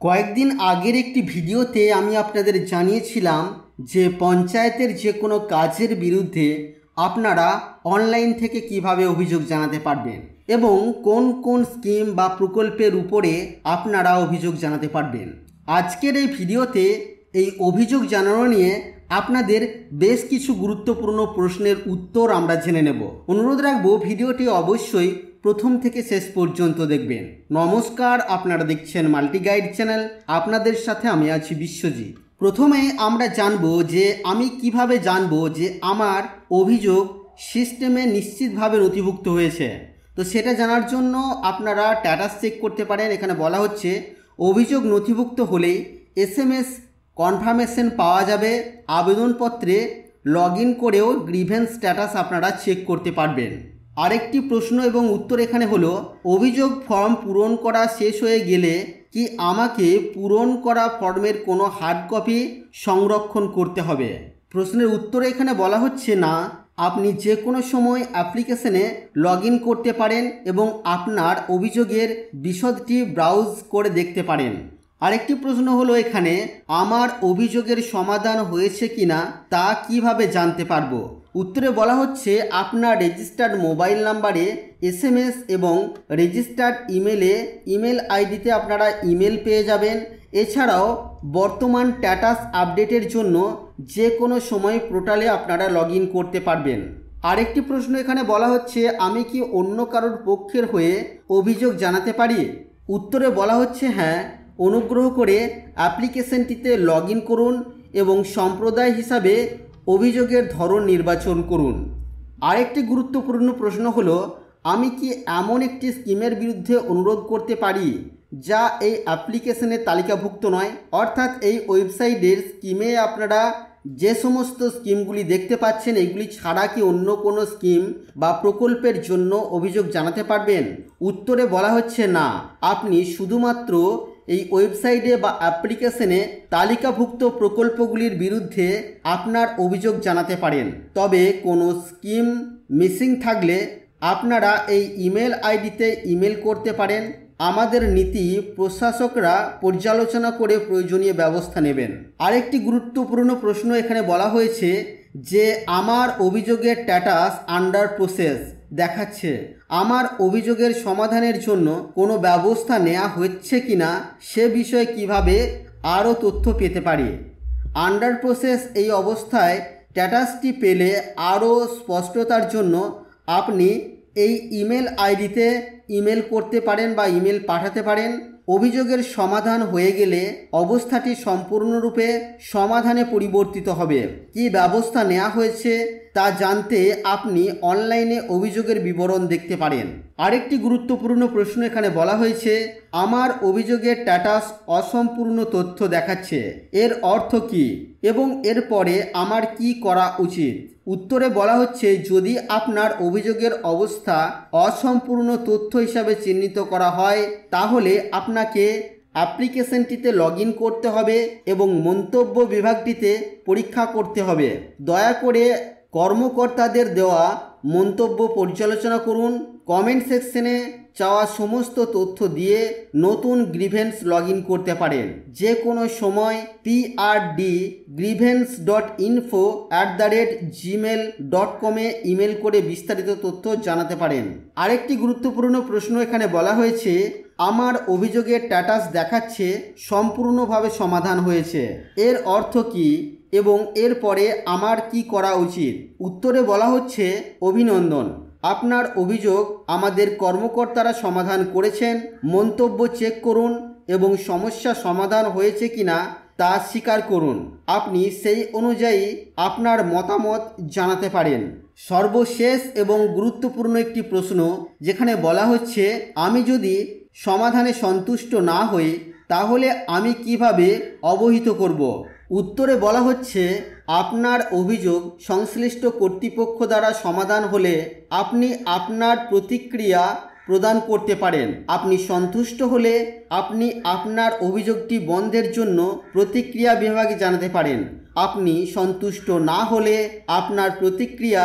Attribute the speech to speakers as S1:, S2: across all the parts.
S1: কয়েকদিন আগের একটি ভিডিওতে আমি আপনাদের জানিয়েছিলাম যে পঞ্চায়েতের যে কোনো কাজের বিরুদ্ধে আপনারা অনলাইন থেকে কীভাবে অভিযোগ জানাতে পারবেন এবং কোন কোন স্কিম বা প্রকল্পের উপরে আপনারা অভিযোগ জানাতে পারবেন। আজকের এই ভিডিওতে এই অভিযোগ জানানো নিয়ে আপনাদের বেশ কিছু গুরুত্বপূর্ণ প্রশ্নের উত্তর আমরা জেনে নেব। অনুরোধ রাখব, ভিডিওটি অবশ্যই প্রথম থেকে শেষ পর্যন্ত দেখবেন। নমস্কার, আপনারা দেখছেন মাল্টি গাইড চ্যানেল। আপনাদের সাথে আমি আছি বিশ্বজিৎ। প্রথমে আমরা জানব যে আমি কীভাবে জানব যে আমার অভিযোগ সিস্টেমে নিশ্চিতভাবে নথিভুক্ত হয়েছে। তো সেটা জানার জন্য আপনারা স্ট্যাটাস চেক করতে পারেন। এখানে বলা হচ্ছে, অভিযোগ নথিভুক্ত হলেই এস এম এস কনফার্মেশন পাওয়া যাবে। আবেদনপত্রে লগ ইন করেও গ্রিভেন্স স্ট্যাটাস আপনারা চেক করতে পারবেন। আরেকটি প্রশ্ন এবং উত্তর এখানে হলো, অভিযোগ ফর্ম পূরণ করা শেষ হয়ে গেলে কি আমাকে পূরণ করা ফর্মের কোনো হার্ড কপি সংরক্ষণ করতে হবে? প্রশ্নের উত্তরে এখানে বলা হচ্ছে না, আপনি যে কোনো সময় অ্যাপ্লিকেশনে লগ করতে পারেন এবং আপনার অভিযোগের বিশদটি ব্রাউজ করে দেখতে পারেন। আরেকটি প্রশ্ন হলো এখানে, আমার অভিযোগের সমাধান হয়েছে কিনা তা কীভাবে জানতে পারব? উত্তরে বলা হচ্ছে, আপনার রেজিস্টার্ড মোবাইল নাম্বারে এস এবং রেজিস্টার্ড ইমেলে ইমেল আইডিতে আপনারা ইমেল পেয়ে যাবেন। এছাড়াও, বর্তমান স্ট্যাটাস আপডেটের জন্য যে কোনো সময় পোর্টালে আপনারা লগ করতে পারবেন। আরেকটি প্রশ্ন এখানে বলা হচ্ছে, আমি কি অন্য কারোর পক্ষের হয়ে অভিযোগ জানাতে পারি? উত্তরে বলা হচ্ছে হ্যাঁ। অনুগ্রহ করে অ্যাপ্লিকেশনটিতে লগ করুন এবং সম্প্রদায় হিসাবে অভিযোগের ধরন নির্বাচন করুন। আরেকটি গুরুত্বপূর্ণ প্রশ্ন হলো, আমি কি এমন একটি স্কিমের বিরুদ্ধে অনুরোধ করতে পারি যা এই অ্যাপ্লিকেশনের তালিকাভুক্ত নয়? অর্থাৎ এই ওয়েবসাইটের স্কিমে আপনারা যে সমস্ত স্কিমগুলি দেখতে পাচ্ছেন এইগুলি ছাড়া কি অন্য কোনো স্কিম বা প্রকল্পের জন্য অভিযোগ জানাতে পারবেন? উত্তরে বলা হচ্ছে না। আপনি শুধুমাত্র এই ওয়েবসাইটে বা অ্যাপ্লিকেশনে তালিকাভুক্ত প্রকল্পগুলির বিরুদ্ধে আপনার অভিযোগ জানাতে পারেন। তবে কোনো স্কিম মিসিং থাকলে আপনারা এই ইমেল আইডিতে ইমেল করতে পারেন। আমাদের নীতি প্রশাসকরা পর্যালোচনা করে প্রয়োজনীয় ব্যবস্থা নেবেন। আরেকটি গুরুত্বপূর্ণ প্রশ্ন এখানে বলা হয়েছে যে, আমার অভিযোগের স্ট্যাটাস আন্ডার প্রসেস দেখাচ্ছে, আমার অভিযোগের সমাধানের জন্য কোনো ব্যবস্থা নেওয়া হচ্ছে কি না সে বিষয়ে কীভাবে আরও তথ্য পেতে পারি? আন্ডার প্রসেস এই অবস্থায় স্ট্যাটাসটি পেলে আরও স্পষ্টতার জন্য আপনি এই ইমেল আইডিতে ইমেল করতে পারেন বা ইমেল পাঠাতে পারেন। অভিযোগের সমাধান হয়ে গেলে অবস্থাটি সম্পূর্ণরূপে সমাধানে পরিবর্তিত হবে। কি ব্যবস্থা নেওয়া হয়েছে? তা জানতে আপনি অনলাইনে অভিযোগের বিবরণ দেখতে পারেন। আরেকটি গুরুত্বপূর্ণ প্রশ্ন এখানে বলা হয়েছে, আমার অভিযোগের স্ট্যাটাস অসম্পূর্ণ তথ্য দেখাচ্ছে। এর অর্থ কি? এবং এরপরে আমার কি করা উচিত? উত্তরে বলা হচ্ছে, যদি আপনার অভিযোগের অবস্থা অসম্পূর্ণ তথ্য হিসাবে চিহ্নিত করা হয়, তাহলে আপনাকে অ্যাপ্লিকেশনটিতে লগ করতে হবে এবং মন্তব্য বিভাগটিতে পরীক্ষা করতে হবে। দয়া করে কর্মকর্তাদের দেওয়া মন্তব্য পর্যালোচনা করুন। কমেন্ট সেকশনে চাওয়া সমস্ত তথ্য দিয়ে নতুন গ্রিভেন্স লগ করতে পারেন। যে কোনো সময় PRD grievance dot info at the rate Gmail dot কমে ইমেল করে বিস্তারিত তথ্য জানাতে পারেন। আরেকটি গুরুত্বপূর্ণ প্রশ্ন এখানে বলা হয়েছে, আমার অভিযোগের স্ট্যাটাস দেখাচ্ছে, সম্পূর্ণভাবে সমাধান হয়েছে। এর অর্থ কী? এবং এরপরে আমার কি করা উচিত? উত্তরে বলা হচ্ছে, অভিনন্দন। আপনার অভিযোগ আমাদের কর্মকর্তারা সমাধান করেছেন, মন্তব্য চেক করুন এবং সমস্যা সমাধান হয়েছে কিনা তা স্বীকার করুন। আপনি সেই অনুযায়ী আপনার মতামত জানাতে পারেন। সর্বশেষ এবং গুরুত্বপূর্ণ একটি প্রশ্ন, যেখানে বলা হচ্ছে, আমি যদি সমাধানে সন্তুষ্ট না হই, তাহলে আমি কীভাবে অবহিত করব? উত্তরে বলা হচ্ছে, আপনার অভিযোগ সংশ্লিষ্ট কর্তৃপক্ষ দ্বারা সমাধান হলে আপনি আপনার প্রতিক্রিয়া প্রদান করতে পারেন। আপনি সন্তুষ্ট হলে আপনি আপনার অভিযোগটি বন্ধের জন্য প্রতিক্রিয়া বিভাগে জানাতে পারেন। আপনি সন্তুষ্ট না হলে আপনার প্রতিক্রিয়া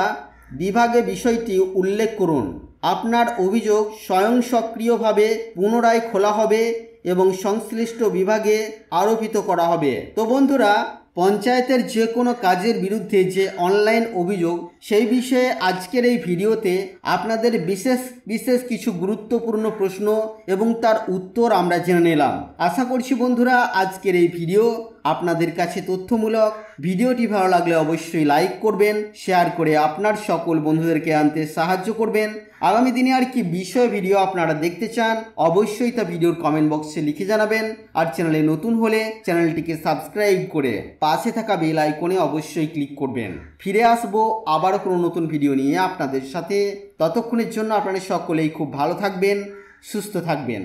S1: বিভাগে বিষয়টি উল্লেখ করুন। আপনার অভিযোগ স্বয়ংসক্রিয়ভাবে পুনরায় খোলা হবে এবং সংশ্লিষ্ট বিভাগে আরোপিত করা হবে। তো বন্ধুরা, পঞ্চায়েতের যে কোনো কাজের বিরুদ্ধে যে অনলাইন অভিযোগ, সেই বিষয়ে আজকের এই ভিডিওতে আপনাদের বিশেষ বিশেষ কিছু গুরুত্বপূর্ণ প্রশ্ন এবং তার উত্তর আমরা জেনে নিলাম। আশা করছি বন্ধুরা, আজকের এই ভিডিও আপনাদের কাছে তথ্যমূলক। ভিডিওটি ভালো লাগলে অবশ্যই লাইক করবেন শেয়ার করে আপনার সকল বন্ধুদেরকে আনতে সাহায্য করবেন। আগামী দিনে আর কি বিষয় ভিডিও আপনারা দেখতে চান, অবশ্যই তা ভিডিওর কমেন্ট বক্সে লিখে জানাবেন। আর চ্যানেলে নতুন হলে চ্যানেলটিকে সাবস্ক্রাইব করে পাশে থাকা বেল আইকনে অবশ্যই ক্লিক করবেন। ফিরে আসব আবারও কোনো নতুন ভিডিও নিয়ে আপনাদের সাথে। ততক্ষণের জন্য আপনারা সকলেই খুব ভালো থাকবেন, সুস্থ থাকবেন।